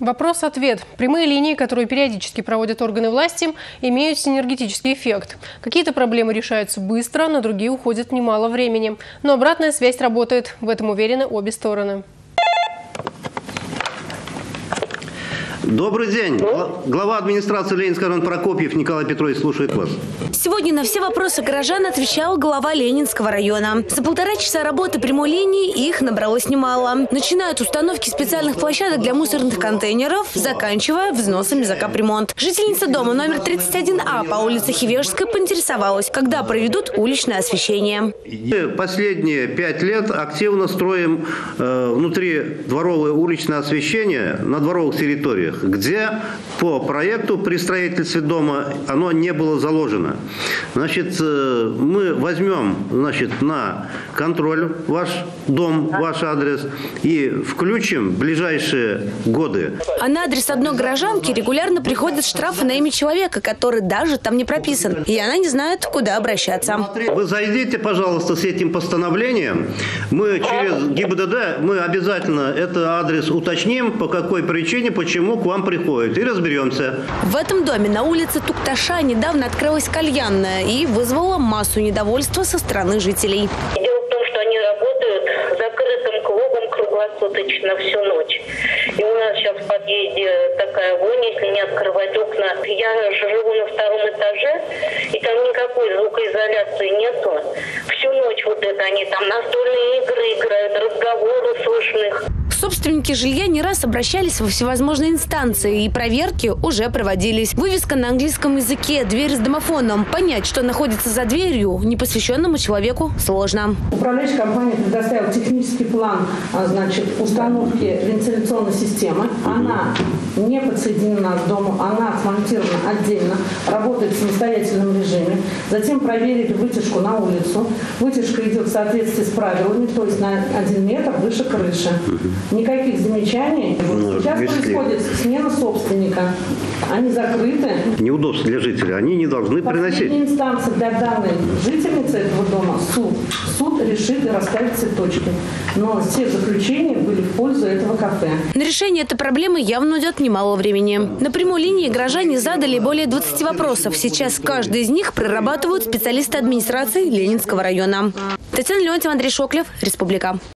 Вопрос-ответ. Прямые линии, которые периодически проводят органы власти, имеют синергетический эффект. Какие-то проблемы решаются быстро, на другие уходит немало времени. Но обратная связь работает. В этом уверены обе стороны. Добрый день. Глава администрации Ленинского района Прокопьев Николай Петрович слушает вас. Сегодня на все вопросы горожан отвечал глава Ленинского района. За полтора часа работы прямой линии их набралось немало. Начиная от установки специальных площадок для мусорных контейнеров, заканчивая взносами за капремонт. Жительница дома номер 31А по улице Хивежская поинтересовалась, когда проведут уличное освещение. Последние пять лет активно строим э, внутри дворовое уличное освещение на дворовых территориях где по проекту при строительстве дома оно не было заложено. Значит, э, мы возьмем значит, на контроль ваш дом, ваш адрес и включим в ближайшие годы. А на адрес одной горожанки регулярно приходят штрафы на имя человека, который даже там не прописан. И она не знает, куда обращаться. Вы зайдите, пожалуйста, с этим постановлением. Мы через ГИБДД, мы обязательно этот адрес уточним, по какой причине, почему, к вам приходит, и разберемся. В этом доме на улице Тукташа недавно открылась кальянная и вызвала массу недовольства со стороны жителей. Дело в том, что они работают закрытым клубом круглосуточно всю ночь. И у нас сейчас в подъезде такая вонь, если не открывать окна. Я живу на втором этаже, и там никакой звукоизоляции нету. Всю ночь вот это они там настольные игры играют, разговоры слышных. Собственники жилья не раз обращались во всевозможные инстанции, и проверки уже проводились. Вывеска на английском языке, дверь с домофоном. Понять, что находится за дверью, непосвященному человеку сложно. Управляющая компания предоставила технический план а, значит, установки вентиляционной системы. Она не подсоединена к дому, она смонтирована отдельно, работает в самостоятельном режиме. Затем проверили вытяжку на улицу. Вытяжка идет в соответствии с правилами, то есть на один метр выше крыши никаких замечаний. Ну, Сейчас если... происходит смена собственника. Они закрыты. Неудобства для жителей они не должны приносить. Последняя инстанция для данной жительницы этого дома суд. Суд решит и расставит цветочки. Но все заключения были в пользу этого кафе. На решение этой проблемы явно уйдет немало времени. На прямой линии горожане задали более 20 вопросов. Сейчас каждый из них прорабатывают специалисты администрации Ленинского района. Татьяна Леонтьева, Андрей Шоклев, Республика.